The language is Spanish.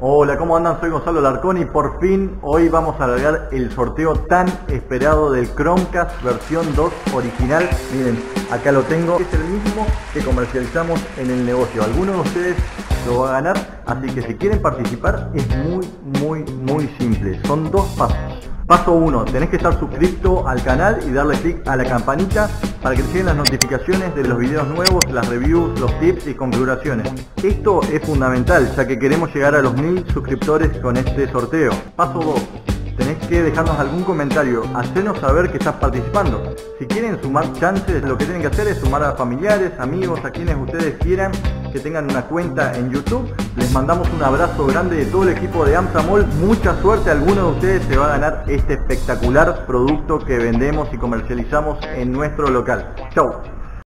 Hola, ¿cómo andan? Soy Gonzalo Larcón y por fin hoy vamos a alargar el sorteo tan esperado del Chromecast versión 2 original. Miren, acá lo tengo. Es el mismo que comercializamos en el negocio. Alguno de ustedes lo va a ganar, así que si quieren participar es muy, muy, muy simple. Son dos pasos. Paso 1, tenés que estar suscrito al canal y darle clic a la campanita para que te las notificaciones de los videos nuevos, las reviews, los tips y configuraciones. Esto es fundamental ya que queremos llegar a los mil suscriptores con este sorteo. Paso 2, tenés que dejarnos algún comentario, hacernos saber que estás participando. Si quieren sumar chances, lo que tienen que hacer es sumar a familiares, amigos, a quienes ustedes quieran que tengan una cuenta en YouTube. Les mandamos un abrazo grande de todo el equipo de Amsamol. Mucha suerte, alguno de ustedes se va a ganar este espectacular producto que vendemos y comercializamos en nuestro local. Chau.